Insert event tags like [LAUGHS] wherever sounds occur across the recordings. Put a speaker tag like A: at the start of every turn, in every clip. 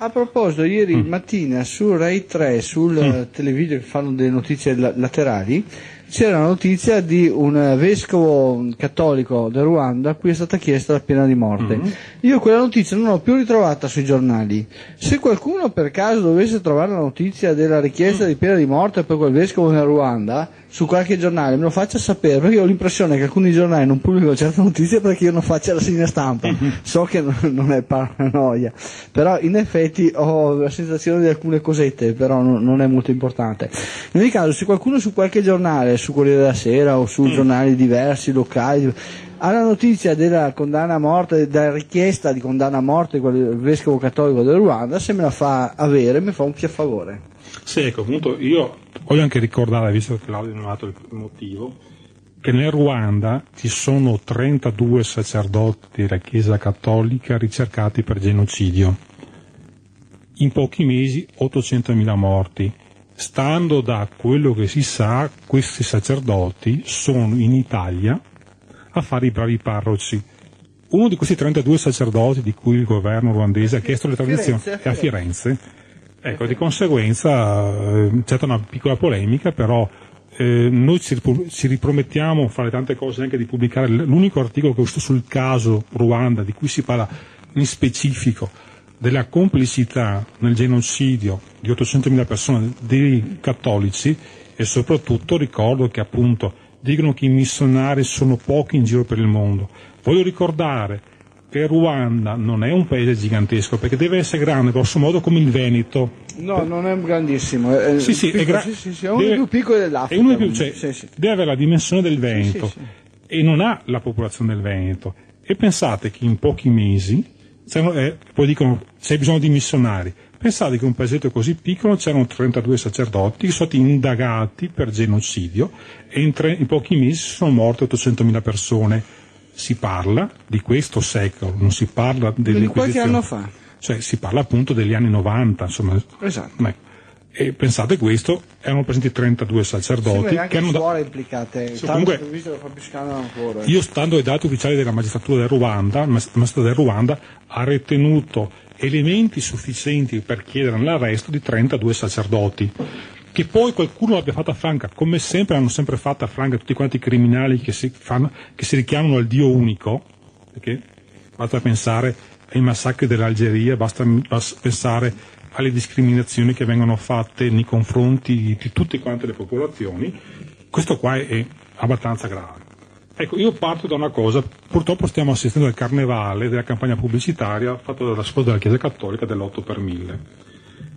A: A proposito, ieri
B: Mm.
A: mattina su Rai 3, sul eh, televideo che fanno delle notizie la- laterali, c'era la notizia di un eh, vescovo cattolico del Ruanda a cui è stata chiesta la pena di morte.
B: Mm.
A: Io quella notizia non l'ho più ritrovata sui giornali. Se qualcuno per caso dovesse trovare la notizia della richiesta di pena di morte per quel vescovo nel Ruanda, su qualche giornale me lo faccia sapere, perché ho l'impressione che alcuni giornali non pubblicano certe notizie perché io non faccia la segna stampa. So che non, è paranoia, però in effetti ho la sensazione di alcune cosette, però non, non è molto importante. In ogni caso, se qualcuno su qualche giornale, su Corriere della Sera o su giornali diversi, locali, ha la notizia della condanna a morte, della richiesta di condanna a morte del vescovo cattolico del Ruanda, se me la fa avere mi fa un favore.
B: Sì, ecco, appunto io voglio anche ricordare, visto che Claudio non ha dato il motivo, che nel Ruanda ci sono 32 sacerdoti della Chiesa Cattolica ricercati per genocidio. In pochi mesi 800.000 morti. Stando da quello che si sa, questi sacerdoti sono in Italia a fare i bravi parroci. Uno di questi 32 sacerdoti di cui il governo ruandese ha chiesto le tradizioni è a Firenze. Ecco, di conseguenza eh, c'è stata una piccola polemica, però eh, noi ci, ci ripromettiamo, fra le tante cose, anche di pubblicare l'unico articolo che è uscito sul caso Ruanda, di cui si parla in specifico della complicità nel genocidio di 800.000 persone dei cattolici e soprattutto ricordo che appunto dicono che i missionari sono pochi in giro per il mondo. Voglio ricordare che Ruanda non è un paese gigantesco perché deve essere grande, grosso modo come il Veneto,
A: No, non è grandissimo. È,
B: sì, sì,
A: piccolo,
B: è, gra-
A: sì, sì, sì, è uno
B: deve-
A: dei più piccoli dell'Africa.
B: è uno dei più- cioè,
A: Sì.
B: Deve avere la dimensione del Veneto e non ha la popolazione del Veneto. E pensate che in pochi mesi, c'erano- eh, poi dicono c'è bisogno di missionari. Pensate che in un paesetto così piccolo c'erano 32 sacerdoti che sono stati indagati per genocidio e in, tre- in pochi mesi sono morte 800.000 persone. Si parla di questo secolo, non si parla
A: Di qualche
B: dell'Inquisizione.
A: anno fa.
B: Cioè si parla appunto degli anni 90, insomma.
A: Esatto.
B: Ecco. E pensate questo, erano presenti 32
A: Sì, ma
B: sacerdoti
A: anche
B: che hanno da-
A: implicate.
B: Sì, comunque-. Io stando ai dati ufficiali della magistratura del Ruanda, mas- magistratura del Ruanda ha ritenuto elementi sufficienti per chiedere l'arresto di 32 sacerdoti. Che poi qualcuno l'abbia fatta franca, come sempre hanno sempre fatta franca tutti quanti i criminali che si, fanno- che si richiamano al Dio unico, perché basta pensare ai massacri dell'Algeria, basta, basta pensare alle discriminazioni che vengono fatte nei confronti di, tutte quante le popolazioni, questo qua è abbastanza grave. Ecco, io parto da una cosa, purtroppo stiamo assistendo al carnevale della campagna pubblicitaria fatta dalla scuola della Chiesa Cattolica dell'8 per 1000.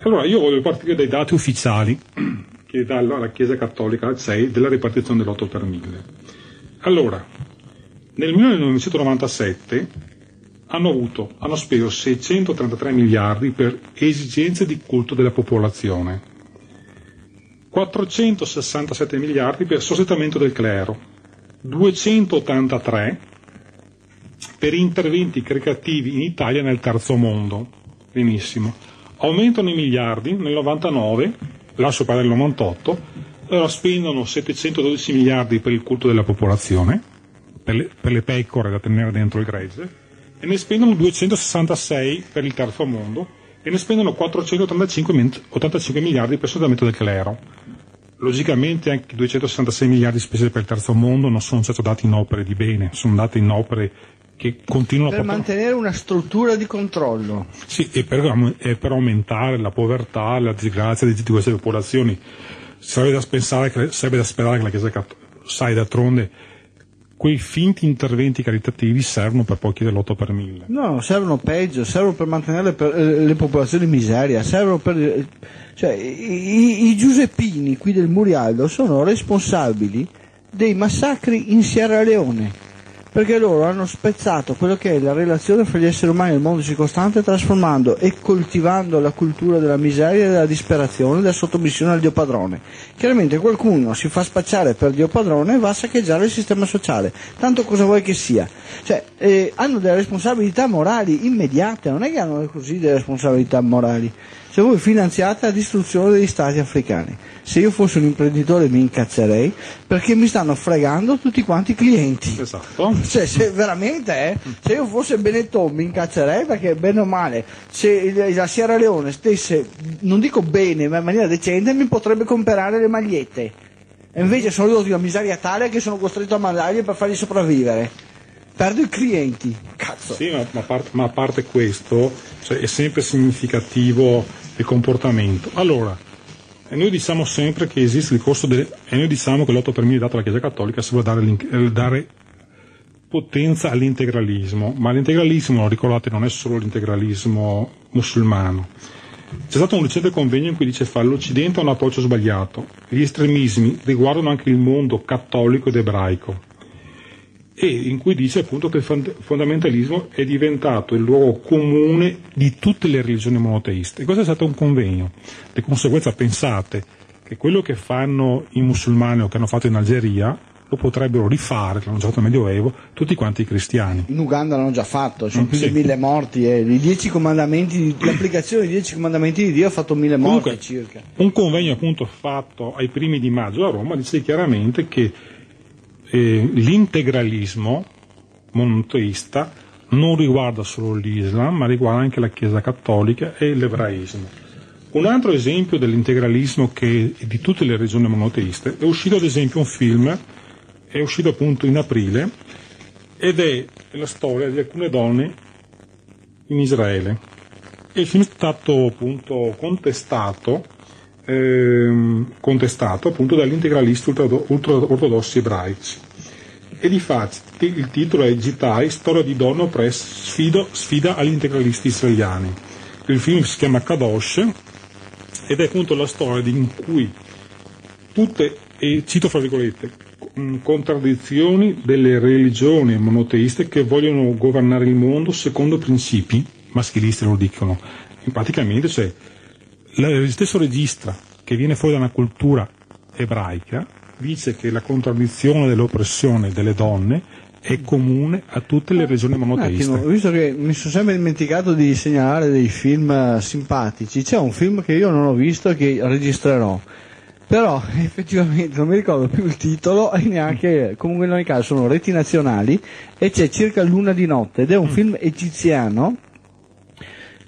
B: Allora io voglio partire dai dati ufficiali [CLEARS THROAT] che dà la Chiesa Cattolica al 6 della ripartizione dell'8 per 1000. Allora, nel 1997 hanno, avuto, hanno speso 633 miliardi per esigenze di culto della popolazione, 467 miliardi per sostentamento del clero, 283 per interventi creativi in Italia nel terzo mondo. Benissimo. Aumentano i miliardi nel 99, lascio perdere il 98, allora spendono 712 miliardi per il culto della popolazione, per le, per le pecore da tenere dentro il gregge, e ne spendono 266 per il terzo mondo e ne spendono 485 min- 85 miliardi per il sostentamento del clero. Logicamente anche i 266 miliardi spesi per il terzo mondo non sono certo dati in opere di bene, sono dati in opere che continuano
A: Per
B: a portare...
A: mantenere una struttura di controllo.
B: Sì, e per, e per aumentare la povertà, la disgrazia di tutte queste popolazioni. Sarebbe da, pensare che, sarebbe da sperare che la Chiesa Cattolica, sai d'altronde, quei finti interventi caritativi servono per poi chiedere l'8 per 1000.
A: No, servono peggio, servono per mantenere le, per- eh, le popolazioni in miseria, servono per... eh, Cioè, i, i Giuseppini qui del Murialdo sono responsabili dei massacri in Sierra Leone, perché loro hanno spezzato quello che è la relazione fra gli esseri umani e il mondo circostante, trasformando e coltivando la cultura della miseria, della disperazione, della sottomissione al Dio padrone. Chiaramente qualcuno si fa spacciare per Dio padrone e va a saccheggiare il sistema sociale, tanto cosa vuoi che sia. Cioè, eh, hanno delle responsabilità morali immediate, non è che hanno così delle responsabilità morali. Se voi finanziate la distruzione degli stati africani, se io fossi un imprenditore mi incazzerei perché mi stanno fregando tutti quanti i clienti.
B: Esatto.
A: cioè, se veramente eh, se io fosse Benetton mi incazcerei perché bene o male, se la Sierra Leone stesse, non dico bene, ma in maniera decente, mi potrebbe comprare le magliette. E invece sono di una miseria tale che sono costretto a mandargli per fargli sopravvivere. Perdo i clienti. Cazzo.
B: Sì, ma, ma, part, ma a parte questo, cioè, è sempre significativo il comportamento. Allora, e noi diciamo sempre che esiste il costo delle... e noi diciamo che l'8 per mille dato alla Chiesa Cattolica si vuole dare, eh, dare potenza all'integralismo, ma l'integralismo, ricordate, non è solo l'integralismo musulmano. C'è stato un recente convegno in cui dice che l'Occidente ha un approccio sbagliato, gli estremismi riguardano anche il mondo cattolico ed ebraico e in cui dice appunto che il fondamentalismo è diventato il luogo comune di tutte le religioni monoteiste. E questo è stato un convegno. Di conseguenza pensate che quello che fanno i musulmani o che hanno fatto in Algeria lo potrebbero rifare, che hanno fatto nel Medioevo, tutti quanti i cristiani.
A: In Uganda l'hanno già fatto, ci sono più sì. mille morti e i dieci comandamenti, l'applicazione dei dieci comandamenti di Dio ha fatto mille morti Comunque, circa.
B: Un convegno appunto fatto ai primi di maggio a Roma dice chiaramente che eh, l'integralismo monoteista non riguarda solo l'Islam, ma riguarda anche la Chiesa cattolica e l'ebraismo. Un altro esempio dell'integralismo che di tutte le regioni monoteiste è uscito ad esempio un film, è uscito appunto in aprile, ed è la storia di alcune donne in Israele. E il film è stato appunto contestato ehm, contestato appunto dagli integralisti ultra-ortodossi ebraici. E di fatti il titolo è Gitai, storia di donna oppressa, sfida, sfida agli integralisti israeliani. Il film si chiama Kadosh ed è appunto la storia in cui tutte, e cito fra virgolette, contraddizioni delle religioni monoteiste che vogliono governare il mondo secondo principi maschilisti lo dicono. Praticamente cioè, lo stesso regista che viene fuori da una cultura ebraica dice che la contraddizione dell'oppressione delle donne è comune a tutte le regioni monoteiste.
A: Attimo, visto che mi sono sempre dimenticato di segnalare dei film eh, simpatici, c'è un film che io non ho visto e che registrerò. Però [LAUGHS] effettivamente non mi ricordo più il titolo e neanche, comunque in ogni caso sono reti nazionali e c'è circa Luna di notte ed è un mm. film egiziano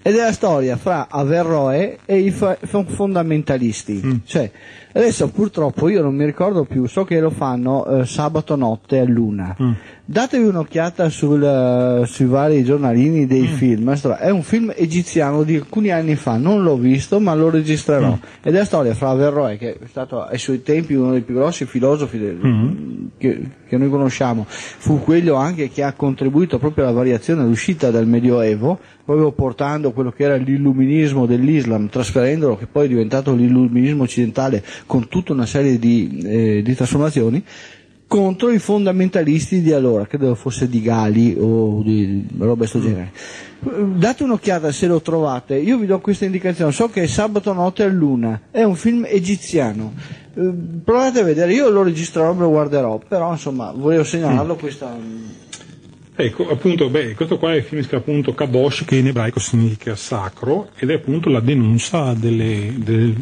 A: ed è la storia fra Averroe e i fondamentalisti. Mm. Cioè, adesso purtroppo io non mi ricordo più, so che lo fanno eh, sabato notte a luna. Mm. Datevi un'occhiata sul, uh, sui vari giornalini dei mm. film. È un film egiziano di alcuni anni fa, non l'ho visto ma lo registrerò. Mm. Ed è la storia fra Averroe, che è stato ai suoi tempi uno dei più grossi filosofi del, mm. che, che, noi conosciamo, fu quello anche che ha contribuito proprio alla variazione, all'uscita dal Medioevo, proprio portando quello che era l'illuminismo dell'Islam, trasferendolo, che poi è diventato l'illuminismo occidentale con tutta una serie di, eh, di trasformazioni, contro i fondamentalisti di allora, credo fosse di Gali o di roba questo genere. Date un'occhiata se lo trovate, io vi do questa indicazione, so che è Sabato Notte a Luna, è un film egiziano, eh, provate a vedere, io lo registrerò, me lo guarderò, però insomma volevo segnalarlo questa
B: Ecco, appunto, beh, questo qua è il film che appunto Kadosh, che in ebraico significa sacro, ed è appunto la denuncia delle, del,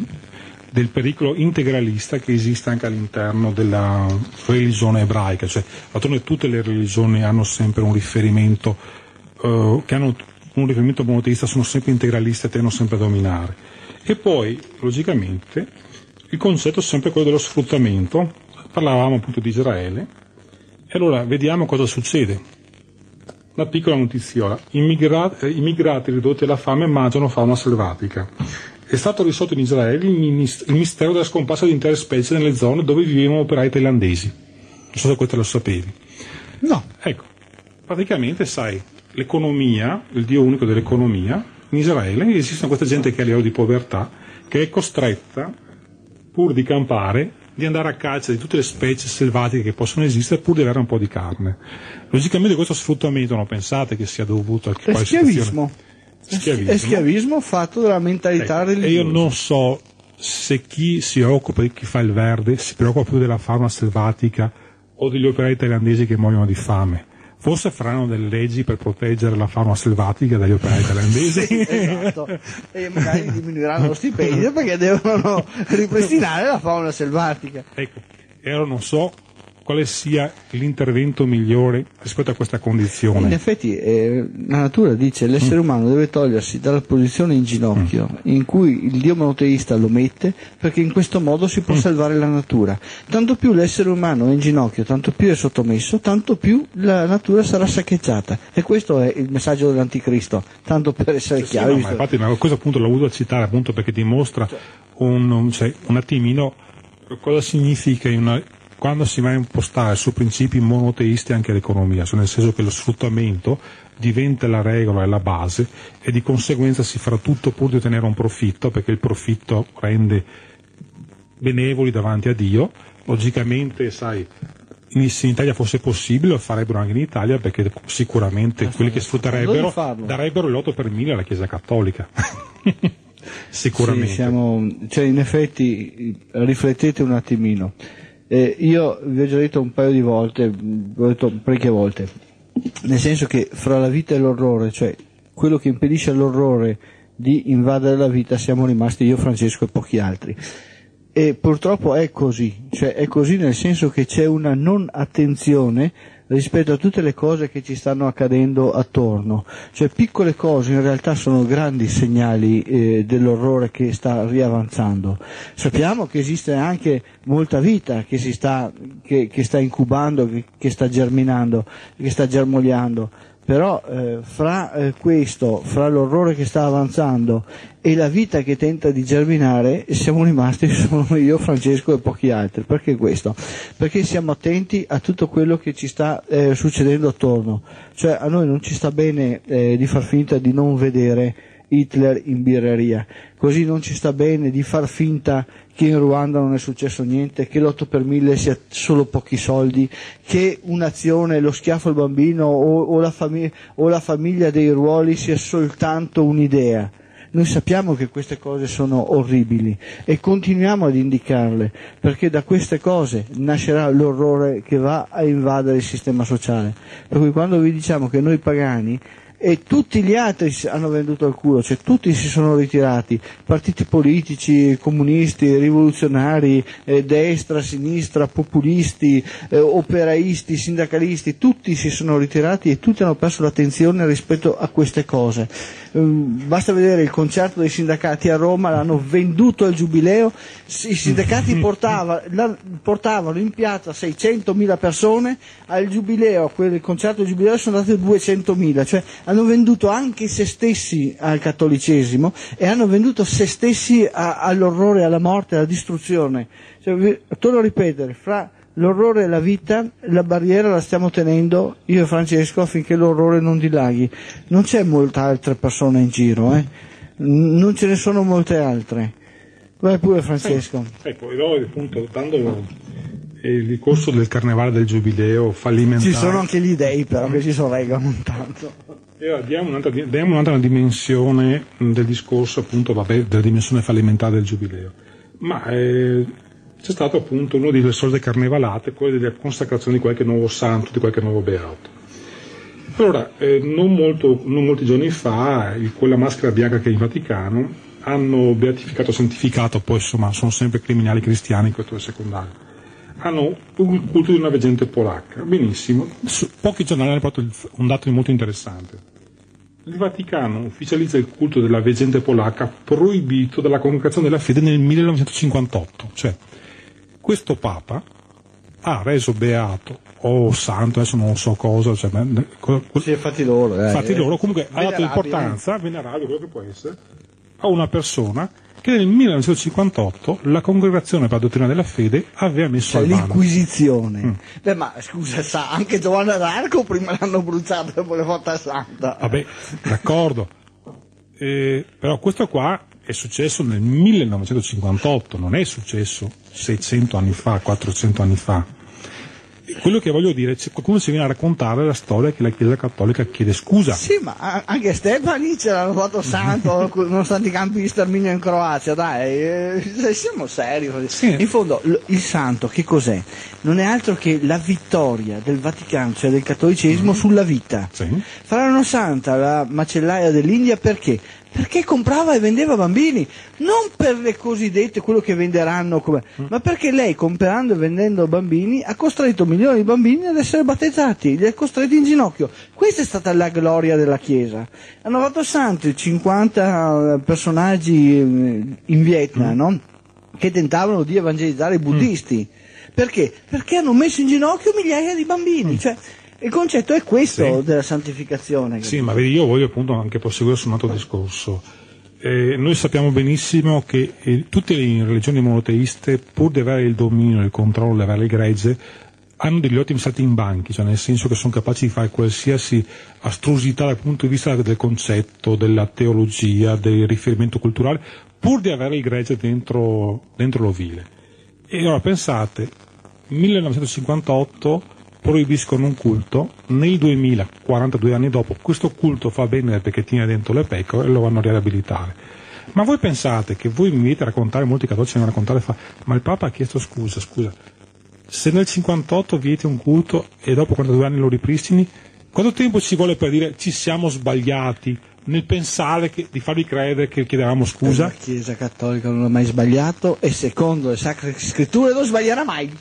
B: del, pericolo integralista che esiste anche all'interno della religione ebraica, cioè attorno tutte le religioni hanno sempre un riferimento, uh, che hanno un riferimento monoteista, sono sempre integralisti e tendono sempre a dominare. E poi, logicamente, il concetto è sempre quello dello sfruttamento, parlavamo appunto di Israele, e allora vediamo cosa succede una piccola notiziola. Immigrati, immigrati ridotti alla fame mangiano fauna selvatica. È stato risolto in Israele il, mistero della scomparsa di intere specie nelle zone dove vivevano operai thailandesi. Non so se questo lo sapevi.
A: No.
B: Ecco, praticamente sai, l'economia, il dio unico dell'economia, in Israele esiste questa gente che è a livello di povertà, che è costretta, pur di campare, di andare a caccia di tutte le specie selvatiche che possono esistere pur di avere un po' di carne. Logicamente questo sfruttamento non pensate che sia dovuto a
A: quale schiavismo. Schiavismo. È schiavismo fatto dalla mentalità
B: ecco, religiosa. E io non so se chi si occupa di chi fa il verde si preoccupa più della fauna selvatica o degli operai thailandesi che muoiono di fame. Forse faranno delle leggi per proteggere la fauna selvatica dagli operai thailandesi.
A: sì, esatto. E magari diminuiranno lo stipendio perché devono ripristinare la fauna selvatica.
B: Ecco, allora non so quale sia l'intervento migliore rispetto a questa condizione.
A: In effetti eh, la natura dice che l'essere
B: Mm.
A: umano deve togliersi dalla posizione in ginocchio in cui il dio monoteista lo mette perché in questo modo si
B: Mm.
A: può salvare la natura. Tanto più l'essere umano è in ginocchio, tanto più è sottomesso, tanto più la natura sarà saccheggiata. E questo è il messaggio dell'anticristo, tanto per essere
B: Sì,
A: chiari.
B: no, ma
A: visto-
B: infatti ma questo appunto l'ho voluto citare appunto perché dimostra un, un- cioè, un attimino cosa significa una- quando si va a impostare su principi monoteisti anche l'economia, cioè nel senso che lo sfruttamento diventa la regola e la base e di conseguenza si farà tutto pur di ottenere un profitto perché il profitto rende benevoli davanti a Dio. Logicamente, sai, in- se in Italia fosse possibile lo farebbero anche in Italia perché sicuramente quelli che sfrutterebbero darebbero l'8 per mille alla Chiesa Cattolica. [LAUGHS] sicuramente.
A: Sì, siamo, cioè in effetti riflettete un attimino. Eh, io vi ho già detto un paio di volte, ho detto parecchie volte, nel senso che fra la vita e l'orrore, cioè quello che impedisce all'orrore di invadere la vita siamo rimasti io, Francesco e pochi altri. E purtroppo è così, cioè è così nel senso che c'è una non attenzione rispetto a tutte le cose che ci stanno accadendo attorno. Cioè piccole cose in realtà sono grandi segnali eh, dell'orrore che sta riavanzando. Sappiamo che esiste anche molta vita che, sta, che, che sta incubando, che, che sta germinando, che sta germogliando. Però eh, fra eh, questo, fra l'orrore che sta avanzando e la vita che tenta di germinare, siamo rimasti [LAUGHS] solo io, Francesco e pochi altri. Perché questo? Perché siamo attenti a tutto quello che ci sta eh, succedendo attorno. Cioè a noi non ci sta bene eh, di far finta di non vedere Hitler in birreria, così non ci sta bene di far finta che in Ruanda non è successo niente, che l'8 per 1000 sia solo pochi soldi, che un'azione, lo schiaffo al bambino o, o, la, fami- o la famiglia dei ruoli sia soltanto un'idea. Noi sappiamo che queste cose sono orribili e continuiamo ad indicarle perché da queste cose nascerà l'orrore che va a invadere il sistema sociale. Per cui quando vi diciamo che noi pagani e tutti gli altri hanno venduto il culo, cioè tutti si sono ritirati, partiti politici, comunisti, rivoluzionari, eh, destra, sinistra, populisti, eh, operaisti, sindacalisti, tutti si sono ritirati e tutti hanno perso l'attenzione rispetto a queste cose. Ehm, Basta vedere il concerto dei sindacati a Roma, l'hanno venduto al giubileo, i sindacati [LAUGHS] portava- la- portavano in piazza 600.000 persone, al giubileo, a quel concerto del giubileo sono andate 200.000, cioè hanno venduto anche se stessi al cattolicesimo e hanno venduto se stessi a- all'orrore, alla morte, alla distruzione. Cioè, vi- torno a ripetere, fra l'orrore e la vita, la barriera la stiamo tenendo io e Francesco affinché l'orrore non dilaghi. Non c'è molta altre persone in giro, eh? Non ce ne sono molte altre. Vai pure Francesco.
B: Ecco, io appunto dando il discorso del carnevale del giubileo fallimentare.
A: Ci sono anche gli dei però che ci sorreggono un tanto.
B: Eh, diamo, un'altra, diamo un'altra dimensione del discorso appunto vabbè, della dimensione fallimentare del giubileo. Ma eh, c'è stato appunto uno delle solite carnevalate, quelle della consacrazione di qualche nuovo santo, di qualche nuovo beato. Allora, eh, non, molto- non molti giorni fa, il- quella maschera bianca che è in Vaticano, hanno beatificato, santificato, poi insomma sono sempre criminali cristiani, questo è secondario. Hanno il culto di una veggente polacca. Benissimo. Su- pochi giornali hanno portato un dato molto interessante. Il Vaticano ufficializza il culto della veggente polacca proibito dalla congregazione della fede nel 1958. Cioè, questo Papa ha reso beato o santo, adesso non so cosa, cioè,
A: Sì, fatti loro. eh.
B: Infatti loro comunque ha dato importanza, venerabile quello che può essere, a una persona che nel 1958 la congregazione per la dottrina della fede aveva messo
A: C'è
B: al bando.
A: l'inquisizione.
B: Mm.
A: Beh, ma scusa, sa, anche Giovanna d'Arco prima l'hanno bruciata dopo le fatta santa.
B: Vabbè, d'accordo. Eh, però questo qua è successo nel 1958, non è successo 600 anni fa, 400 anni fa. Quello che voglio dire, c'è qualcuno ci viene a raccontare la storia che la Chiesa Cattolica chiede scusa.
A: Sì, ma anche Stefani ce l'hanno fatto santo nonostante i campi di sterminio in Croazia, dai, eh, siamo seri.
B: Sì.
A: In fondo il santo che cos'è? Non è altro che la vittoria del Vaticano, cioè del cattolicesimo, sulla vita.
B: Sì.
A: Faranno santa la macellaia dell'India perché? Perché comprava e vendeva bambini, non per le cosiddette, quello che venderanno, come, mm. ma perché lei comprando e vendendo bambini ha costretto milioni di bambini ad essere battezzati, li ha costretti in ginocchio. Questa è stata la gloria della Chiesa. Hanno fatto santi 50 personaggi eh, in Vietnam, mm. no? che tentavano di evangelizzare i buddisti. Mm. Perché? Perché hanno messo in ginocchio migliaia di bambini. Mm. Cioè, il concetto è questo sì. della santificazione.
B: Sì, ma vedi, io voglio appunto anche proseguire su un altro discorso. Eh, noi sappiamo benissimo che eh, tutte le religioni monoteiste, pur di avere il dominio, il controllo, di avere le gregge, hanno degli ottimi salti in banchi, cioè nel senso che sono capaci di fare qualsiasi astrusità dal punto di vista del concetto, della teologia, del riferimento culturale, pur di avere il gregge dentro, dentro l'ovile. E ora pensate, 1958 proibiscono un culto, nel 2000, 42 anni dopo, questo culto fa bene perché tiene dentro le pecore e lo vanno a riabilitare. Ma voi pensate che voi mi venite a raccontare, molti cattolici mi raccontare, fa, ma il Papa ha chiesto scusa, scusa, se nel 58 vieti un culto e dopo 42 anni lo ripristini, quanto tempo ci vuole per dire ci siamo sbagliati nel pensare che, di farvi credere che chiedevamo scusa?
A: La Chiesa Cattolica non ha mai sbagliato e secondo le Sacre Scritture non sbaglierà mai.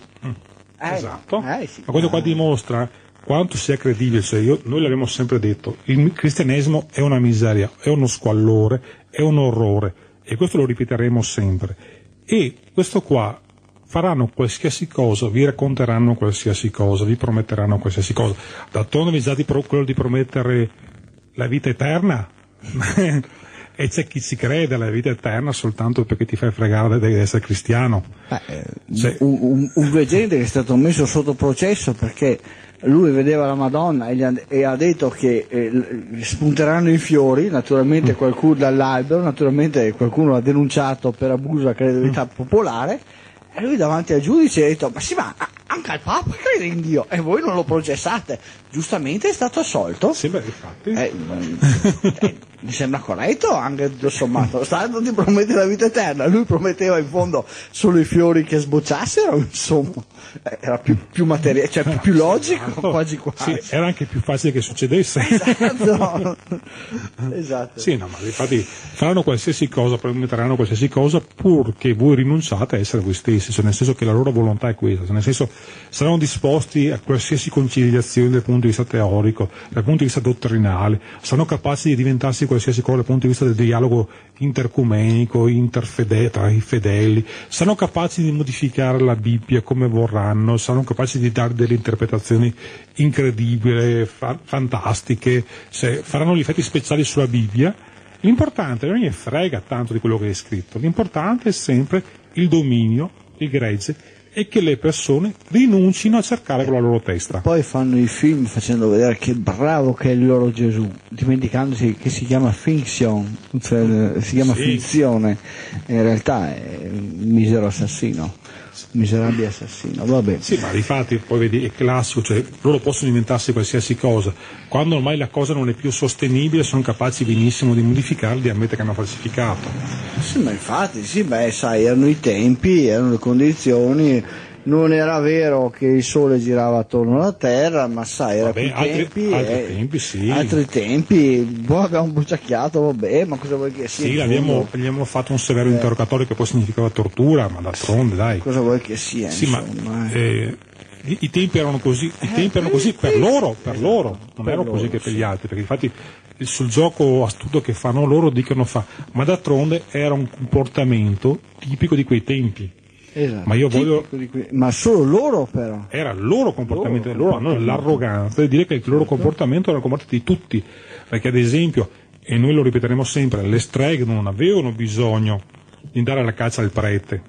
B: Eh, esatto. Eh, sì. Ma questo qua dimostra quanto sia credibile, cioè io, noi l'abbiamo sempre detto, il cristianesimo è una miseria, è uno squallore, è un orrore e questo lo ripeteremo sempre. E questo qua faranno qualsiasi cosa, vi racconteranno qualsiasi cosa, vi prometteranno qualsiasi cosa. D'altronde vi già di quello di promettere la vita eterna. [LAUGHS] e c'è chi ci crede alla vita eterna soltanto perché ti fai fregare di essere cristiano.
A: Eh, cioè, un, un, un veggente che è stato messo sotto processo perché lui vedeva la Madonna e, ha, e ha detto che eh, spunteranno i fiori, naturalmente mm. qualcuno dall'albero, naturalmente qualcuno l'ha denunciato per abuso della credibilità mm. popolare e lui davanti al giudice ha detto ma sì ma anche il Papa crede in Dio e voi non lo processate giustamente è stato assolto
B: sì beh infatti
A: eh, [LAUGHS] eh, mi sembra corretto anche tutto sommato. Stato di promettere la vita eterna. Lui prometteva in fondo solo i fiori che sbocciassero insomma. Eh, era più, più materiale cioè più, più logico quasi quasi.
B: Sì, era anche più facile che succedesse.
A: Esatto. [LAUGHS] Esatto.
B: Sì no ma infatti faranno qualsiasi cosa prometteranno qualsiasi cosa purché voi rinunciate a essere voi stessi. Cioè nel senso che la loro volontà è questa. Cioè nel senso saranno disposti a qualsiasi conciliazione dal punto di vista teorico, dal punto di vista dottrinale, saranno capaci di diventarsi qualsiasi cosa dal punto di vista del dialogo intercumenico, interfede, tra i fedeli, saranno capaci di modificare la Bibbia come vorranno, saranno capaci di dare delle interpretazioni incredibili, fa- fantastiche, cioè, faranno gli effetti speciali sulla Bibbia. L'importante non è frega tanto di quello che è scritto, l'importante è sempre il dominio, il gregge e che le persone rinuncino a cercare con la loro testa.
A: Poi fanno i film facendo vedere che bravo che è il loro Gesù, dimenticandosi che si chiama fiction, cioè si chiama sì. finzione, in realtà è un misero assassino miserabile assassino, vabbè.
B: Sì, ma difatti poi vedi, è classico, cioè loro possono inventarsi qualsiasi cosa, quando ormai la cosa non è più sostenibile sono capaci benissimo di modificarla, di ammettere che hanno falsificato.
A: Sì, ma infatti, sì, beh, sai, erano i tempi, erano le condizioni, non era vero che il sole girava attorno alla terra, ma sai, era
B: vabbè,
A: altri, tempi,
B: altri eh, tempi, sì.
A: Altri tempi, poi abbiamo bruciacchiato, vabbè, ma cosa vuoi che sia?
B: Sì, abbiamo, abbiamo, fatto un severo eh. interrogatorio che poi significava tortura, ma d'altronde, dai.
A: Cosa vuoi che sia?
B: Sì,
A: insomma,
B: ma, eh, i, i, tempi erano così, i eh, tempi erano così per loro, per loro, non erano così che per gli altri, perché infatti sul gioco astuto che fanno loro dicono fa, ma d'altronde era un comportamento tipico di quei tempi.
A: Esatto.
B: Ma io voglio.
A: Ma solo loro però.
B: Era il loro comportamento, loro, loro hanno l'arroganza di dire che il loro esatto. comportamento era il comportamento di tutti. Perché ad esempio, e noi lo ripeteremo sempre, le streghe non avevano bisogno di andare alla caccia al prete.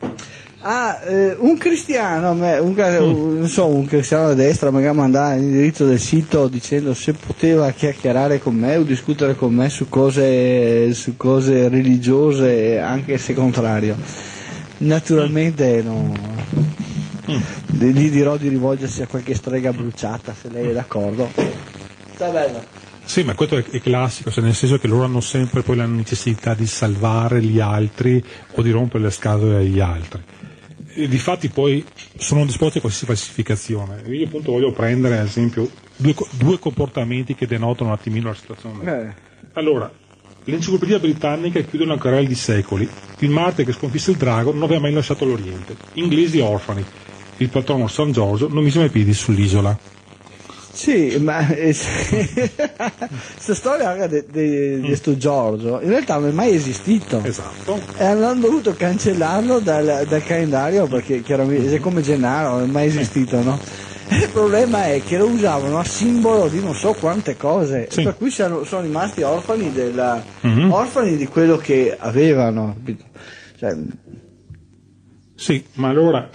A: Ah, eh, un cristiano, un, mm. non so, un cristiano a destra magari mandava l'indirizzo del sito dicendo se poteva chiacchierare con me o discutere con me su cose, su cose religiose, anche se contrario Naturalmente no. Mm. Gli dirò di rivolgersi a qualche strega bruciata se lei è d'accordo. Sta bella.
B: Sì, ma questo è, classico, cioè nel senso che loro hanno sempre poi la necessità di salvare gli altri o di rompere le scatole agli altri. E difatti poi sono disposti a qualsiasi falsificazione. Io appunto voglio prendere ad esempio due, due comportamenti che denotano un attimino la situazione. Eh. Allora, L'enciclopedia britannica chiude una carriera di secoli. Il Marte che sconfisse il drago non aveva mai lasciato l'Oriente. Inglesi orfani. Il patrono San Giorgio non mise mai piedi sull'isola.
A: Sì, ma questa [LAUGHS] storia di questo Giorgio in realtà non è mai esistito.
B: Esatto.
A: E hanno dovuto cancellarlo dal, dal calendario perché chiaramente è come Gennaro, non è mai esistito, no? Il problema è che lo usavano a simbolo di non so quante cose,
B: Sì.
A: per cui sono, sono rimasti orfani, della-
B: Mhm.
A: orfani di quello che avevano. Cioè,
B: Sì, ma allora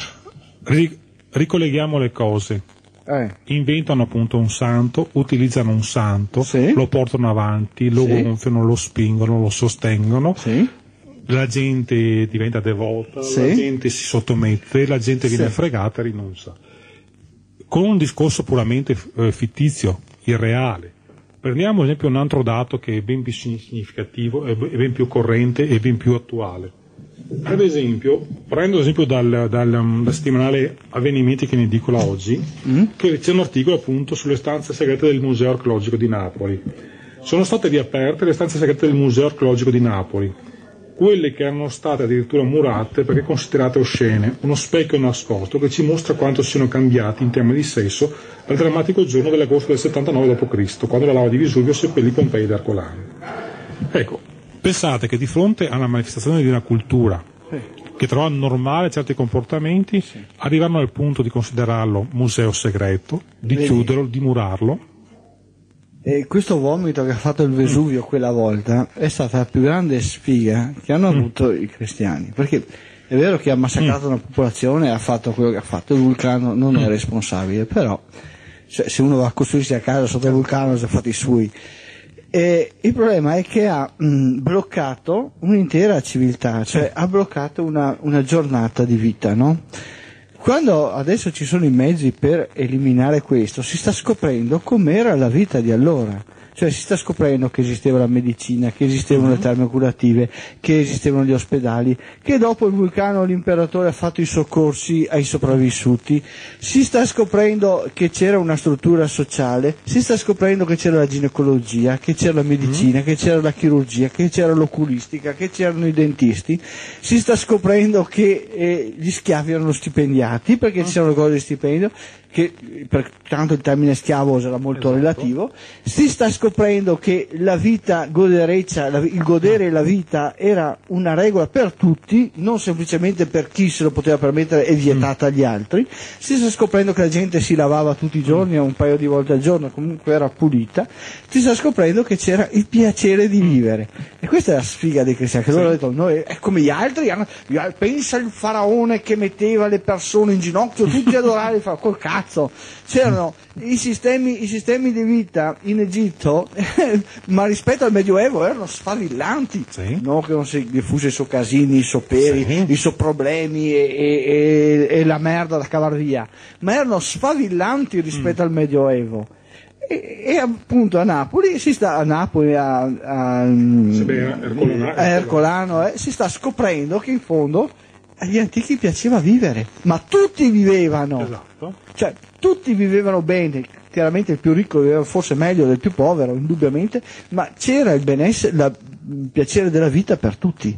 B: ri- ricolleghiamo le cose.
A: eh,
B: Inventano appunto un santo, utilizzano un santo,
A: Sì.
B: lo portano avanti, lo
A: Sì.
B: gonfiano, lo spingono, lo sostengono.
A: sì,
B: La gente diventa devota,
A: Sì.
B: la gente si sottomette, la gente viene
A: Sì.
B: fregata e rinuncia. Con un discorso puramente eh, fittizio, irreale. Prendiamo ad esempio un altro dato che è ben più significativo, è ben più corrente e ben più attuale. Ad esempio, prendo ad esempio dal, dal, um, dal settimanale Avvenimenti che ne edicola oggi, che c'è un articolo appunto sulle stanze segrete del Museo Archeologico di Napoli. Sono state riaperte le stanze segrete del Museo Archeologico di Napoli, quelle che erano state addirittura murate perché considerate oscene, uno specchio nascosto che ci mostra quanto siano cambiati in tema di sesso dal drammatico giorno dell'agosto del 79 d.C., quando la lava di Vesuvio seppellì Pompei ed Ercolano. Ecco, pensate che di fronte alla manifestazione di una cultura che trova normale certi comportamenti, arrivano al punto di considerarlo museo segreto, di chiuderlo, di murarlo.
A: E questo vomito che ha fatto il Vesuvio quella volta è stata la più grande sfiga che hanno avuto i cristiani. Perché è vero che ha massacrato una popolazione e ha fatto quello che ha fatto, il vulcano non è responsabile, però cioè, se uno va a costruirsi a casa sotto il vulcano si è fatti i suoi. E il problema è che ha mh, bloccato un'intera civiltà, cioè ha bloccato una, una giornata di vita, no? Quando adesso ci sono i mezzi per eliminare questo, si sta scoprendo com'era la vita di allora. Cioè si sta scoprendo che esisteva la medicina, che esistevano le terme curative, che esistevano gli ospedali, che dopo il vulcano l'imperatore ha fatto i soccorsi ai sopravvissuti, si sta scoprendo che c'era una struttura sociale, si sta scoprendo che c'era la ginecologia, che c'era la medicina, che c'era la chirurgia, che c'era l'oculistica, che c'erano i dentisti, si sta scoprendo che eh, gli schiavi erano stipendiati perché ci sono le cose di stipendio, che pertanto il termine schiavo era molto relativo, si sta scoprendo che la vita godereccia, il godere la vita era una regola per tutti, non semplicemente per chi se lo poteva permettere e vietata agli altri, si sta scoprendo che la gente si lavava tutti i giorni, un paio di volte al giorno, comunque era pulita, si sta scoprendo che c'era il piacere di vivere. E questa è la sfiga dei cristiani, che loro hanno detto, noi è come gli altri, hanno- pensa il faraone che metteva le persone in ginocchio, tutti adorare il faraone, col cazzo. C'erano i sistemi, i sistemi di vita in Egitto, [LAUGHS] ma rispetto al Medioevo erano sfavillanti.
B: Sì.
A: Non che non si diffusero i casini, i soperi,
B: Sì.
A: i so problemi e, e- e- la merda da cavar via, ma erano sfavillanti rispetto al Medioevo. E, e appunto a Napoli si sta a Napoli a, a,
B: Ercolano-
A: a Ercolano eh, si sta scoprendo che in fondo agli antichi piaceva vivere, ma tutti vivevano,
B: Esatto.
A: cioè tutti vivevano bene, chiaramente il più ricco viveva forse meglio del più povero, indubbiamente, ma c'era il benessere, la- il piacere della vita per tutti.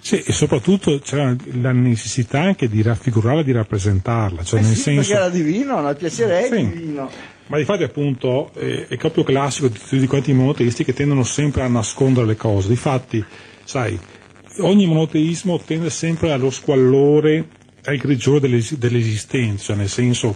B: Sì, e soprattutto c'era la necessità anche di raffigurarla, di rappresentarla, cioè
A: Eh
B: nel
A: sì,
B: senso...
A: perché era divino, no? il piacere è
B: Sì.
A: divino.
B: Ma di fatto appunto eh, è proprio classico di tutti quanti i monoteisti che tendono sempre a nascondere le cose. Difatti, sai, ogni monoteismo tende sempre allo squallore, al grigiore dell'es- dell'esistenza, nel senso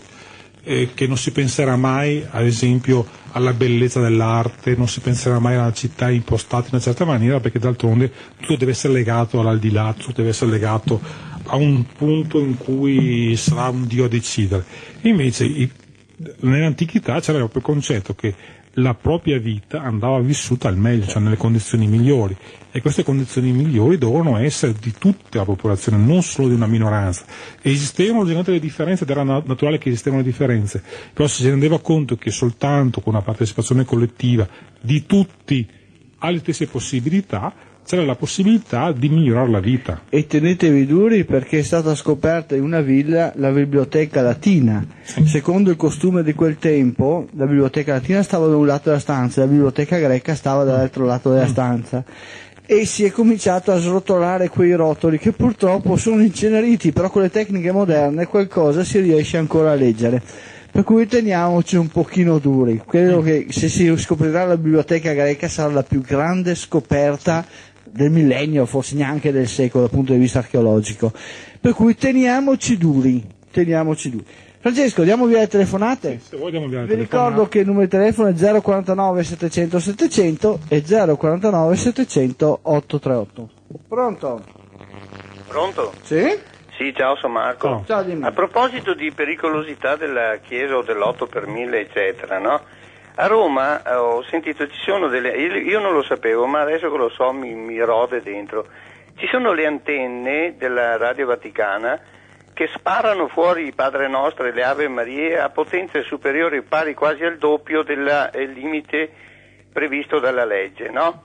B: eh, che non si penserà mai, ad esempio, alla bellezza dell'arte, non si penserà mai alla città impostata in una certa maniera, perché d'altronde tutto deve essere legato all'aldilà, tutto deve essere legato a un punto in cui sarà un Dio a decidere. Invece i- nell'antichità c'era proprio il concetto che la propria vita andava vissuta al meglio, cioè nelle condizioni migliori e queste condizioni migliori dovevano essere di tutta la popolazione, non solo di una minoranza. Esistevano logicamente delle differenze ed era na- naturale che esistevano le differenze, però si rendeva conto che soltanto con una partecipazione collettiva di tutti alle stesse possibilità c'era la possibilità di migliorare la vita.
A: E tenetevi duri perché è stata scoperta in una villa la biblioteca latina. Secondo il costume di quel tempo, la biblioteca latina stava da un lato della stanza, la biblioteca greca stava dall'altro lato della stanza. E si è cominciato a srotolare quei rotoli che purtroppo sono inceneriti, però con le tecniche moderne qualcosa si riesce ancora a leggere. Per cui teniamoci un pochino duri. Credo che se si scoprirà la biblioteca greca sarà la più grande scoperta del millennio, forse neanche del secolo dal punto di vista archeologico. Per cui teniamoci duri, teniamoci duri. Francesco, diamo via le telefonate?
B: Se vuoi diamo via le
A: Vi ricordo che il numero di telefono è 049 700 700 e 049 700 838. Pronto?
C: Pronto?
A: Sì?
C: Sì, ciao, sono Marco.
B: Ciao.
A: Ciao dimmi.
C: A proposito di pericolosità della Chiesa o dell'8 per 1000, eccetera, no? A Roma eh, ho sentito ci sono delle. Io, non lo sapevo, ma adesso che lo so mi, mi rode dentro. Ci sono le antenne della Radio Vaticana che sparano fuori i Padre Nostro e le Ave Marie a potenze superiori pari quasi al doppio del limite previsto dalla legge, no?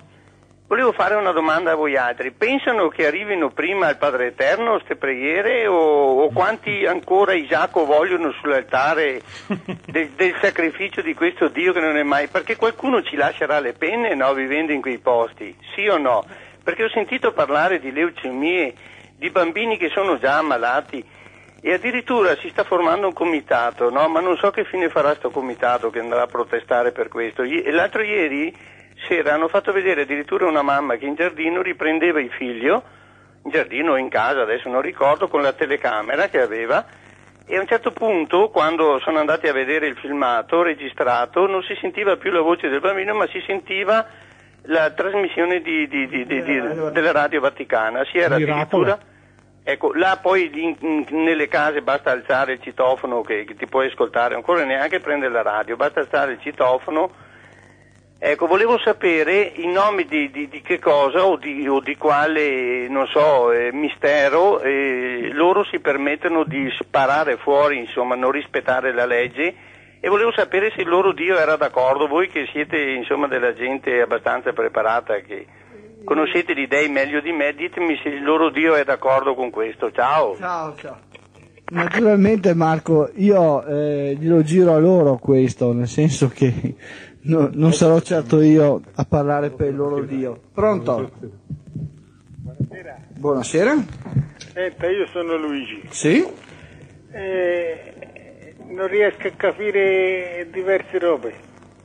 C: Volevo fare una domanda a voi altri. Pensano che arrivino prima al Padre Eterno queste preghiere o, o quanti ancora Isacco vogliono sull'altare del, del sacrificio di questo Dio che non è mai... Perché qualcuno ci lascerà le penne, no, vivendo in quei posti, sì o no? Perché ho sentito parlare di leucemie, di bambini che sono già ammalati e addirittura si sta formando un comitato, no? Ma non so che fine farà questo comitato che andrà a protestare per questo. L'altro ieri sera hanno fatto vedere addirittura una mamma che in giardino riprendeva il figlio, in giardino o in casa, adesso non ricordo, con la telecamera che aveva e a un certo punto, quando sono andati a vedere il filmato registrato, non si sentiva più la voce del bambino, ma si sentiva la trasmissione di- di- di- di- di- della Radio Vaticana. Si era addirittura... Ecco, là poi in- in- nelle case basta alzare il citofono che, che ti puoi ascoltare, ancora neanche prendere la radio, basta alzare il citofono Ecco, volevo sapere i nomi di, di- di che cosa o di, o di quale, non so, eh, mistero eh, loro si permettono di sparare fuori, insomma, non rispettare la legge e volevo sapere se il loro Dio era d'accordo, voi che siete, insomma, della gente abbastanza preparata, che conoscete gli dei meglio di me, ditemi se il loro Dio è d'accordo con questo. Ciao!
A: Ciao, ciao. Naturalmente Marco, io eh, glielo giro a loro questo, nel senso che no- non sarò certo io a parlare per il loro Dio. Pronto? Buonasera.
D: Senta, io sono Luigi.
A: Sì?
D: Eh, non riesco a capire diverse robe.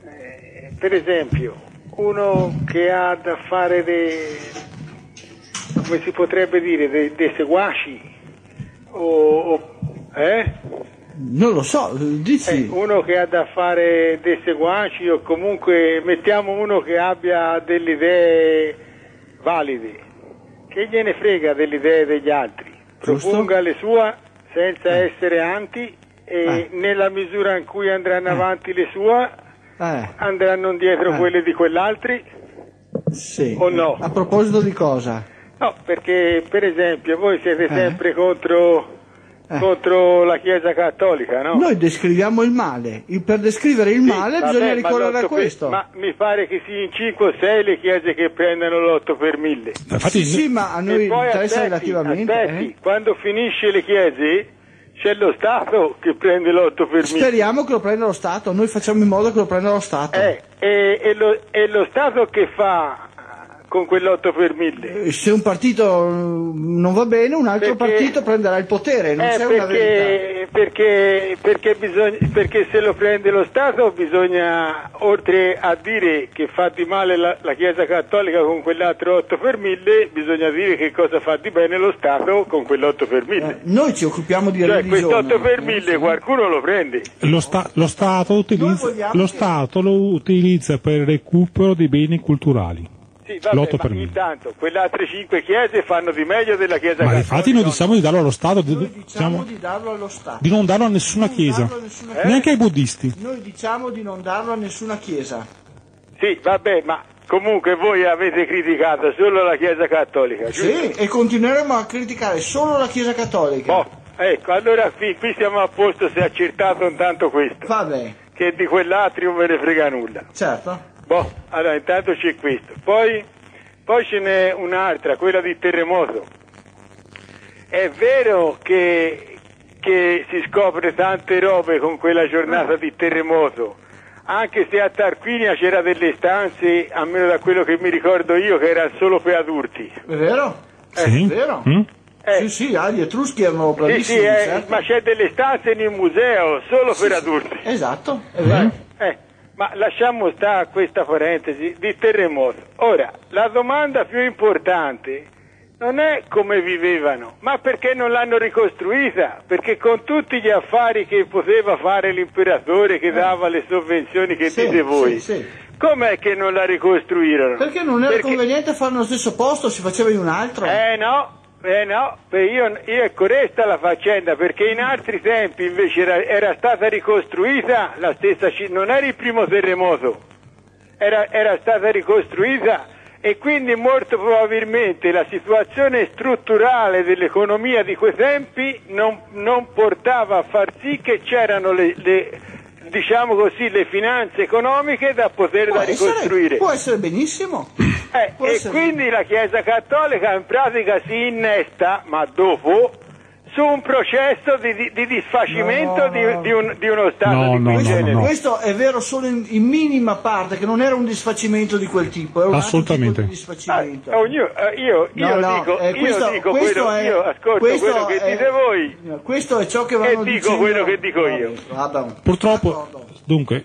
D: Eh, per esempio, uno che ha da fare dei, come si potrebbe dire, dei, dei seguaci, o, o- eh?
A: Non lo so,
D: Eh,
A: dici.
D: uno che ha da fare dei seguaci o comunque mettiamo uno che abbia delle idee valide. Che gliene frega delle idee degli altri?
A: Giusto.
D: Proponga le sue senza essere anti e
A: Eh.
D: nella misura in cui andranno avanti le sue
A: Eh,
D: andranno dietro
A: Eh.
D: quelle di quell'altri?
A: sì.
D: O no?
A: A proposito di cosa?
D: No, perché per esempio voi siete
A: Eh.
D: sempre contro,
A: Eh.
D: contro la Chiesa Cattolica, no?
A: Noi descriviamo il male. Per descrivere il
D: Sì,
A: male
D: vabbè,
A: bisogna ricorrere a
D: per-
A: questo.
D: Ma mi pare che sia in 5 o 6 le chiese che prendono l'8 per 1000.
B: Infatti,
A: Sì, sì, ma a noi interessa
D: aspetti,
A: relativamente.
D: aspetti,
A: eh.
D: quando finisce le chiese c'è lo Stato che prende l'8 per 1000.
A: Speriamo che lo prenda lo Stato, noi facciamo in modo che lo prenda lo Stato.
D: Eh, e, e lo, e lo Stato che fa con quell'8 per 1000?
A: Eh, Se un partito mm, non va bene, un altro
D: Perché-
A: partito prenderà il potere, non
D: Eh,
A: c'è una verità.
D: perché, perché, perché, bisogna, perché se lo prende lo Stato bisogna, oltre a dire che fa di male la, la Chiesa Cattolica con quell'altro 8 per 1000, bisogna dire che cosa fa di bene lo Stato con quell'8 per 1000.
A: Eh, noi ci occupiamo di
D: cioè,
A: religione.
D: quest'otto per 1000 qualcuno lo prende.
B: Lo, sta- lo Stato utilizza, lo
A: che-
B: Stato lo utilizza per il recupero dei beni culturali.
D: Sì, vabbè,
B: L'otto
D: ma
B: per mille.
D: intanto quelle altre cinque chiese fanno di meglio della Chiesa
B: Ma
D: Cattolica.
B: infatti noi diciamo di darlo allo Stato, di,
A: Noi diciamo
B: diciamo
A: di darlo allo Stato.
B: di non darlo a nessuna
A: Non
B: chiesa,
A: darlo a nessuna chiesa.
B: neanche ai buddisti.
A: Noi diciamo di non darlo a nessuna chiesa.
D: Sì, vabbè, ma comunque voi avete criticato solo la Chiesa Cattolica, giusto?
A: Sì, e continueremo a criticare solo la Chiesa Cattolica.
D: Boh, ecco, allora qui, qui siamo a posto se è accertato intanto questo,
A: Vabbè,
D: che di quell'altro non me ne frega nulla.
A: certo.
D: Boh, allora intanto c'è questo. Poi poi ce n'è un'altra, quella di terremoto. È vero che, che si scopre tante robe con quella giornata di terremoto, anche se a Tarquinia c'era delle stanze, almeno da quello che mi ricordo io, che erano solo per adulti.
A: È vero?
B: Sì?
A: È vero?
B: Mm?
D: Eh.
A: Sì, sì, ah, gli Etruschi erano
D: Sì,
A: bravissimi,
D: sì, eh,
A: certo.
D: ma c'è delle stanze nel museo solo per adulti.
A: Esatto, è vero.
D: Eh, ma lasciamo stare questa parentesi di terremoto. Ora, la domanda più importante non è come vivevano, ma perché non l'hanno ricostruita? Perché con tutti gli affari che poteva fare l'imperatore che dava le sovvenzioni che
A: Eh. Sì,
D: dite voi,
A: sì, sì.
D: com'è che non la ricostruirono?
A: Perché non era
D: Perché-
A: conveniente fare nello stesso posto, si faceva in un altro?
D: Eh no, eh no, io, io è questa la faccenda, perché in altri tempi invece era, era stata ricostruita la stessa città, non era il primo terremoto, era, era stata ricostruita e quindi molto probabilmente la situazione strutturale dell'economia di quei tempi non, non portava a far sì che c'erano le, le, diciamo così, le finanze economiche da poterla
A: può, essere,
D: ricostruire.
A: può essere benissimo.
D: Eh,
A: Può
D: e
A: essere.
D: quindi la Chiesa Cattolica in pratica si innesta, ma dopo, su un processo di, di- di disfacimento
A: No.
D: di, di un- di uno Stato
B: No,
D: di
B: no,
D: quel
B: no,
D: genere.
B: no.
A: Questo è vero solo in, in minima parte, che non era un disfacimento di quel tipo, era un
B: Assolutamente.
A: tipo di disfacimento.
D: Ah, ognuno- eh, io io
A: No, no,
D: dico,
A: eh,
D: io
A: questo-
D: dico
A: questo
D: quello,
A: è-
D: io ascolto
A: questo
D: quello che
A: è-
D: dite voi.
A: Questo è ciò che vanno
D: dico
A: dicendo-
D: quello che dico io.
A: Vabbè.
B: Purtroppo,
A: D'accordo.
B: dunque,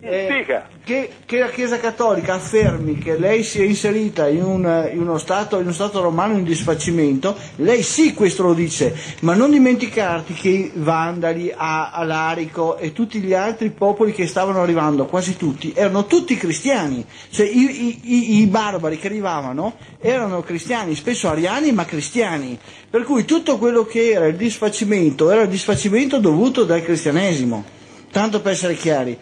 A: Eh, che, che la Chiesa Cattolica affermi che lei sia inserita in, un- in uno stato, in uno stato romano in disfacimento, lei sì questo lo dice, ma non dimenticarti che i Vandali, A- Alarico e tutti gli altri popoli che stavano arrivando, quasi tutti, erano tutti cristiani, cioè i, i- i- i barbari che arrivavano erano cristiani, spesso ariani ma cristiani, per cui tutto quello che era il disfacimento era il disfacimento dovuto dal cristianesimo, tanto per essere chiari.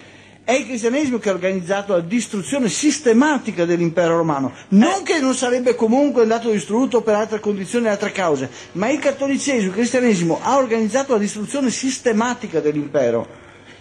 A: È il cristianesimo che ha organizzato la distruzione sistematica dell'impero romano. Non che non sarebbe comunque andato distrutto per altre condizioni e altre cause, ma il cattolicesimo, il cristianesimo ha organizzato la distruzione sistematica dell'impero.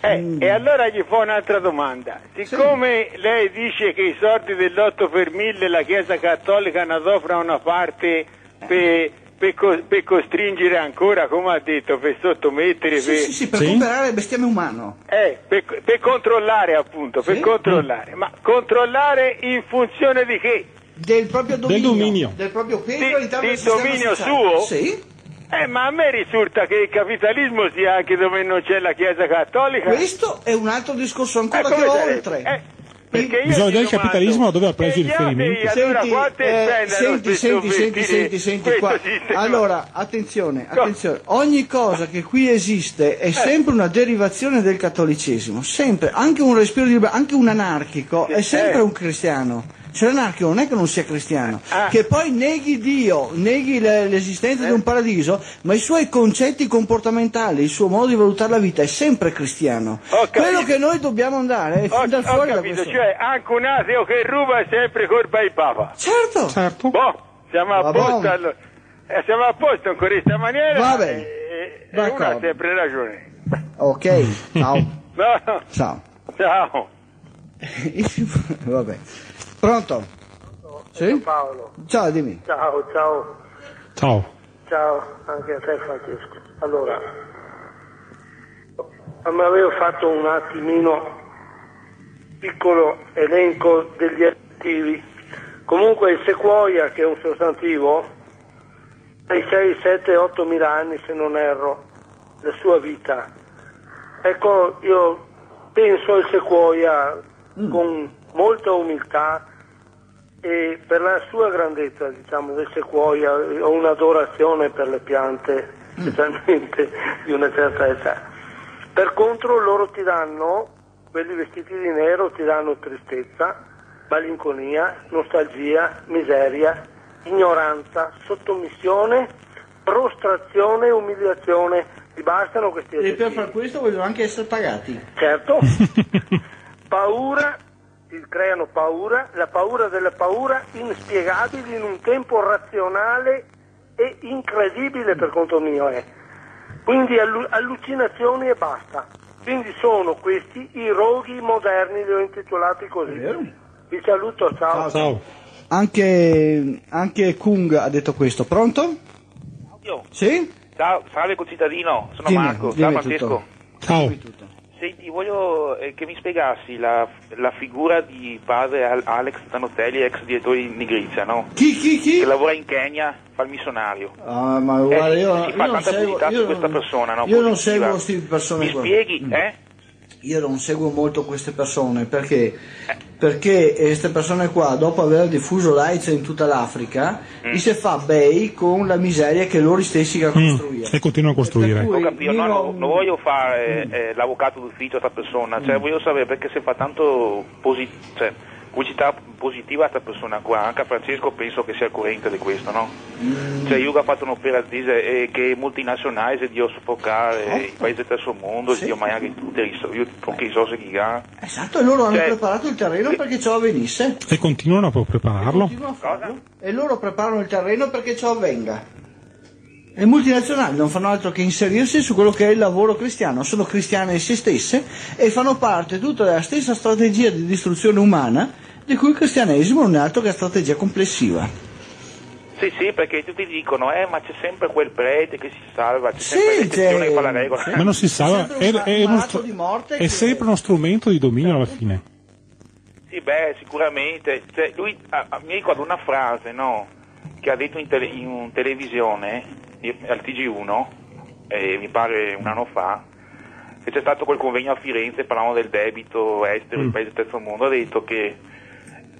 D: Eh,
A: Mm.
D: E allora gli fa un'altra domanda. Siccome lei dice che i soldi dell'8 per 1000 la Chiesa Cattolica ne adopera una parte per, per co- per costringere ancora, come ha detto, per sottomettere,
A: Sì,
D: per,
A: sì, sì, per
B: Sì.
A: comprare il bestiame umano.
D: eh, per, per controllare appunto, per controllare. Ma controllare in funzione di che?
A: Del proprio dominio.
B: Del dominio.
A: Del proprio peso
D: Di-
A: del
D: dominio
A: sociale.
D: suo?
A: Sì.
D: Eh, ma a me risulta che il capitalismo sia anche dove non c'è la Chiesa Cattolica.
A: Questo è un altro discorso ancora
D: Eh, sarebbe?
A: oltre.
D: Eh,
B: Bisogna vedere il capitalismo dove ha preso i riferimenti.
A: Senti, eh, senti, senti, senti, senti, senti qua. Allora, attenzione, attenzione. Ogni cosa che qui esiste
D: Eh.
A: è sempre una derivazione del cattolicesimo, sempre. Anche un respiro di anche un anarchico è sempre
D: Eh.
A: un cristiano. Cioè l'anarchico non è che non sia cristiano,
D: Ah.
A: che poi neghi Dio, neghi le- l'esistenza di un paradiso, ma i suoi concetti comportamentali, il suo modo di valutare la vita è sempre cristiano. Quello che noi dobbiamo andare è
D: Ho,
A: fin dal
D: ho
A: fuori da
D: capito,
A: questo.
D: cioè anche un ateo che ruba è sempre colpa di Papa.
A: Certo.
B: certo,
D: Boh, siamo a posto allora. Eh, siamo a posto in questa maniera
A: Va bene.
D: e, e- uno ha sempre ragione.
A: Ok, ciao. [LAUGHS]
D: No,
A: ciao.
D: ciao. [LAUGHS]
A: Vabbè. Pronto? Sì?
E: Paolo,
A: Ciao, dimmi.
E: ciao, ciao,
B: ciao.
E: ciao anche a te Francesco. Allora, mi avevo fatto un attimino piccolo elenco degli attivi. Comunque il sequoia, che è un sostantivo, ai 6, 7, 8 mila anni se non erro, la sua vita. Ecco, io penso al sequoia con molta umiltà e per la sua grandezza, diciamo, del sequoia, ho un'adorazione per le piante, specialmente di una certa età. Per contro loro ti danno, quelli vestiti di nero, ti danno tristezza, malinconia, nostalgia, miseria, ignoranza, sottomissione, prostrazione e umiliazione. Ti bastano questi
A: E per far questo vogliono anche essere pagati.
E: Certo. [LAUGHS] paura, creano paura, la paura della paura inspiegabile in un tempo razionale e incredibile per conto mio è. Quindi allu- allucinazioni e basta. Quindi sono questi i roghi moderni, li ho intitolati così. Vi saluto, ciao.
B: Ciao.
A: anche, anche Kung ha detto questo. Pronto?
F: Io.
A: Sì?
F: Ciao, salve concittadino, sono
A: Dimmi,
F: Marco,
A: dimmi
F: ciao Francesco.
A: tutto.
B: Ciao.
F: Senti, voglio eh, che mi spiegassi la, la figura di padre Al- Alex Tanotelli, ex direttore di Nigrizia, no?
A: Chi, chi, chi?
F: Che lavora in Kenya, fa il missionario.
A: Ah, ma guarda,
F: Eh,
A: io,
F: si
A: io
F: fa
A: non
F: tanta
A: seguo, io
F: questa persona, no?
A: Io non seguo queste persone
F: Mi
A: qua.
F: spieghi,
A: Mm.
F: eh?
A: Io non seguo molto queste persone perché, perché queste persone qua, dopo aver diffuso l'AIDS in tutta l'Africa,
F: Mm.
A: gli si fa bei con la miseria che loro stessi che
B: Mm,
A: costruire.
B: E continuano a costruire.
F: Ho capito, no,
A: non-
F: non voglio fare eh, l'avvocato d'ufficio a questa persona, cioè voglio sapere perché si fa tanto posi- cioè, pubblicità positiva a questa persona qua, anche a Francesco penso che sia al corrente di questo, no? Cioè io che ho fatto un'operazione eh, che multinazionali se Dio soffocare i paesi del terzo mondo,
A: Sì.
F: Dio magari tutte le risorse, io poche risorse che ha.
A: Esatto, e loro hanno
F: Cioè-
A: preparato il terreno perché ciò avvenisse.
B: E continuano a prepararlo.
A: Farlo. E loro preparano il terreno perché ciò avvenga. Le multinazionali non fanno altro che inserirsi su quello che è il lavoro cristiano, sono cristiane in se stesse e fanno parte tutta della stessa strategia di distruzione umana di cui il cristianesimo non è altro che strategia complessiva.
F: Sì, sì, perché tutti dicono, eh, ma c'è sempre quel prete che si salva, c'è
A: Sì,
F: sempre l'eccezione
A: c'è-
F: che fa la regola.
A: sì.
B: Ma non si sa,
A: Sempre un
B: è, è uno str-
A: di morte
B: è
A: che-
B: sempre uno strumento di dominio alla fine.
F: Sì, beh, sicuramente. Cioè, lui ah, mi ricordo una frase, no? Che ha detto in, tele- in televisione, eh, al TG1, eh, mi pare un anno fa, che c'è stato quel convegno a Firenze, parlavano del debito estero,
B: Mm.
F: i paesi del terzo mondo, ha detto che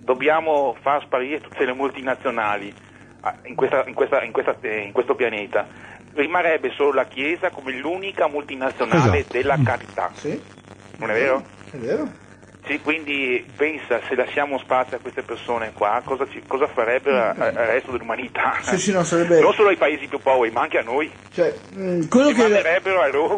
F: dobbiamo far sparire tutte le multinazionali ah, in, questa- in questa- in questa- eh, in questo pianeta. Rimarrebbe solo la Chiesa come l'unica multinazionale
B: Esatto.
F: della
B: Mm.
F: carità.
A: Sì,
F: Non è vero?
A: è vero.
F: Sì, quindi pensa, se lasciamo spazio a queste persone qua, cosa, ci- cosa farebbero a- al resto dell'umanità?
A: Sì, sì, no, sarebbe-
F: Non solo ai paesi più poveri, ma anche a noi.
A: Cioè, mh, quello,
F: Ci
A: che,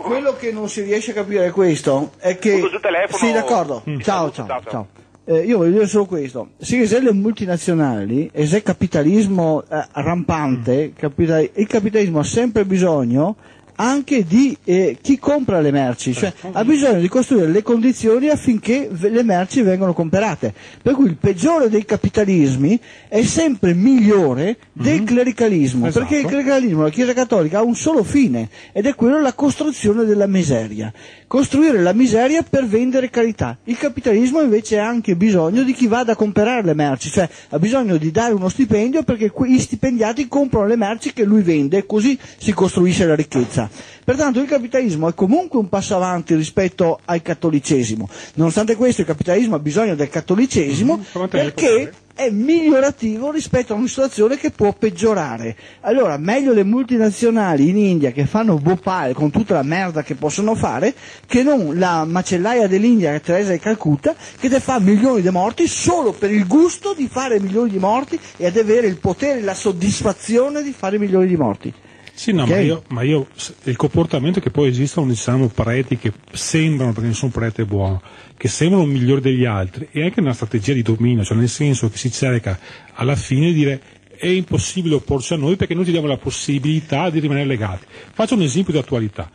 A: quello che non si riesce a capire è questo, è che...
F: Scusa, sul telefono-
A: Sì, d'accordo.
F: Mm.
A: Ciao,
F: Ciao,
A: ciao,
F: ciao.
A: Eh, io voglio dire solo questo. Se le multinazionali e se il capitalismo eh, rampante, capita- il capitalismo ha sempre bisogno anche di eh, chi compra le merci, cioè ha bisogno di costruire le condizioni affinché le merci vengano comprate. Per cui il peggiore dei capitalismi è sempre migliore del clericalismo,
B: Esatto.
A: perché il clericalismo, la Chiesa Cattolica ha un solo fine ed è quello la costruzione della miseria. Costruire la miseria per vendere carità. Il capitalismo invece ha anche bisogno di chi vada a comprare le merci, cioè ha bisogno di dare uno stipendio perché gli stipendiati comprano le merci che lui vende e così si costruisce la ricchezza. Pertanto il capitalismo è comunque un passo avanti rispetto al cattolicesimo. Nonostante questo il capitalismo ha bisogno del cattolicesimo
B: Mhm, te,
A: perché è migliorativo rispetto a una situazione che può peggiorare. Allora, meglio le multinazionali in India che fanno bhopal con tutta la merda che possono fare, che non la macellaia dell'India, Teresa di Calcutta, che te fa milioni di morti solo per il gusto di fare milioni di morti e ad avere il potere e la soddisfazione di fare milioni di morti.
B: Sì, no,
A: Ok.
B: ma, io, ma io, il comportamento che poi esistono, diciamo, preti che sembrano, perché nessun prete è buono, che sembrano migliori degli altri, e anche una strategia di dominio, cioè nel senso che si cerca alla fine di dire è impossibile opporsi a noi perché noi ti diamo la possibilità di rimanere legati. Faccio un esempio di attualità.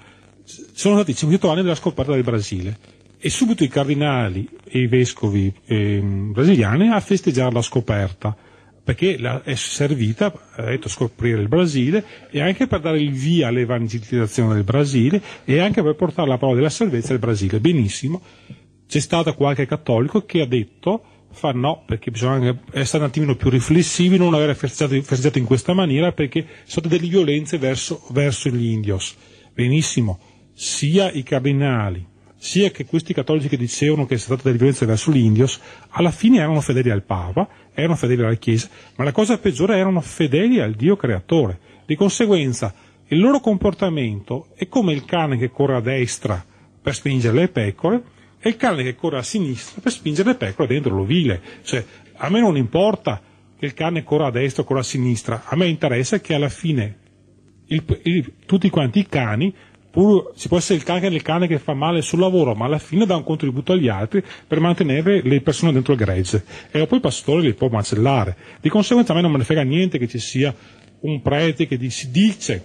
B: Sono stati 500 anni della scoperta del Brasile e subito i cardinali e i vescovi ehm, brasiliani a festeggiare la scoperta perché è servita ha a scoprire il Brasile e anche per dare il via all'evangelizzazione del Brasile e anche per portare la parola della salvezza al Brasile. Benissimo, c'è stato qualche cattolico che ha detto fa no, perché bisogna essere un attimino più riflessivi, non aver festeggiato, in questa maniera perché sono delle violenze verso, verso gli indios. Benissimo, sia i cardinali sia che questi cattolici che dicevano che è stata delle violenze verso gli indios, alla fine erano fedeli al Papa, erano fedeli alla Chiesa, ma la cosa peggiore erano fedeli al Dio creatore. Di conseguenza, il loro comportamento è come il cane che corre a destra per spingere le pecore e il cane che corre a sinistra per spingere le pecore dentro l'ovile. Cioè, a me non importa che il cane corra a destra o corra a sinistra, a me interessa che alla fine il- il- tutti quanti i cani, pur, ci può essere il cane, il cane che fa male sul lavoro, ma alla fine dà un contributo agli altri per mantenere le persone dentro il gregge. E poi il pastore li può macellare. Di conseguenza a me non me ne frega niente che ci sia un prete che si dice,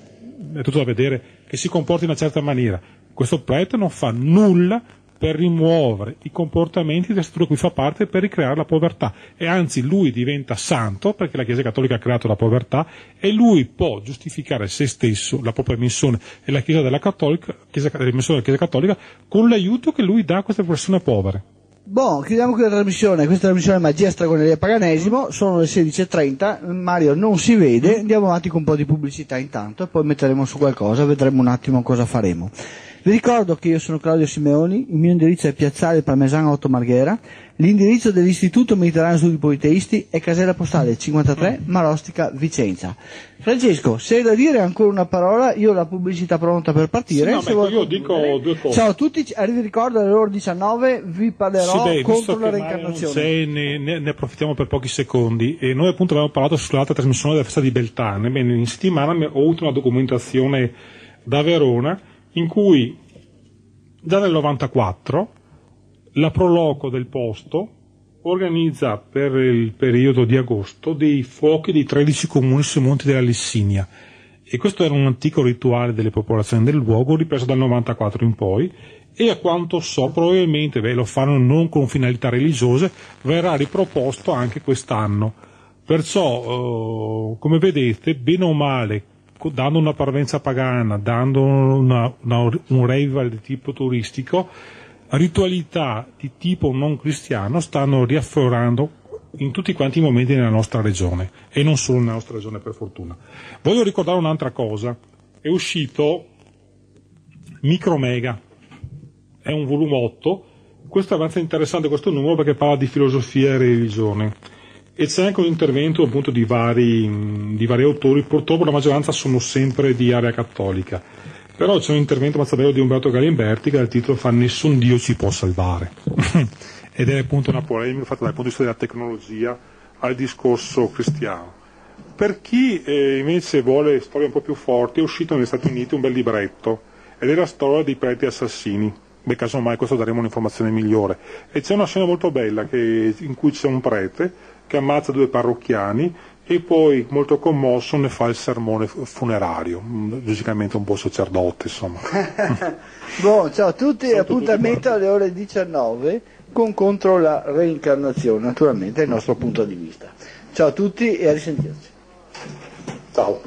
B: è tutto da vedere, che si comporti in una certa maniera. Questo prete non fa nulla per rimuovere i comportamenti della struttura cui fa parte per ricreare la povertà. E anzi lui diventa santo perché la Chiesa Cattolica ha creato la povertà e lui può giustificare se stesso, la propria missione. E la Chiesa della Cattolica, Chiesa, missione della Chiesa Cattolica con l'aiuto che lui dà a queste persone povere.
A: Boh, chiudiamo qui la trasmissione, questa è la trasmissione Magia Stragoneria Paganesimo, sono le 16.30, Mario non si vede, andiamo avanti con un po' di pubblicità intanto e poi metteremo su qualcosa, vedremo un attimo cosa faremo. Vi ricordo che io sono Claudio Simeoni, il mio indirizzo è Piazzale Parmesano 8 Marghera, l'indirizzo dell'Istituto Mediterraneo Studi Politeisti è casella postale 53 Marostica Vicenza. Francesco, se hai da dire ancora una parola, io ho la pubblicità pronta per partire.
B: Sì, no,
A: se
B: ma
A: vuoi
B: io dico due cose.
A: Ciao a tutti, vi ricordo alle ore 19 vi parlerò
B: Sì, beh,
A: contro la reincarnazione.
B: c'è, ne, ne- ne approfittiamo per pochi secondi. E noi appunto avevamo parlato sull'altra trasmissione della festa di Beltane. Bene, in settimana ho avuto una documentazione da Verona in cui già nel 94 la Proloco del posto organizza per il periodo di agosto dei fuochi di 13 comuni sui monti della Lissinia. E questo era un antico rituale delle popolazioni del luogo ripreso dal 94 in poi e a quanto so probabilmente beh, lo fanno non con finalità religiose, verrà riproposto anche quest'anno. Perciò, eh, come vedete, bene o male, dando una parvenza pagana, dando una- una- un revival di tipo turistico, ritualità di tipo non cristiano stanno riaffiorando in tutti quanti i momenti nella nostra regione e non solo nella nostra regione per fortuna. Voglio ricordare un'altra cosa, è uscito Micromega, è un volume 8, questo è abbastanza interessante questo numero perché parla di filosofia e religione e c'è anche un intervento appunto di vari, di vari autori, purtroppo la maggioranza sono sempre di area cattolica, però c'è un intervento abbastanza bello di Umberto Galimberti che dal titolo fa Nessun Dio ci può salvare [LAUGHS] ed è appunto una polemica fatta dal punto di vista della tecnologia al discorso cristiano. Per chi eh, invece vuole storie un po' più forti è uscito negli Stati Uniti un bel libretto ed è la storia dei preti assassini. Beh, casomai questo daremo un'informazione migliore. E c'è una scena molto bella che- in cui c'è un prete che ammazza due parrocchiani e poi, molto commosso, ne fa il sermone funerario, mm, logicamente un po' sacerdote, insomma. [LAUGHS]
A: Buon, ciao a tutti,
B: ciao appuntamento tutti.
A: alle ore 19 con contro la reincarnazione, naturalmente, è il nostro punto di vista. Ciao a tutti e a risentirci.
B: Ciao.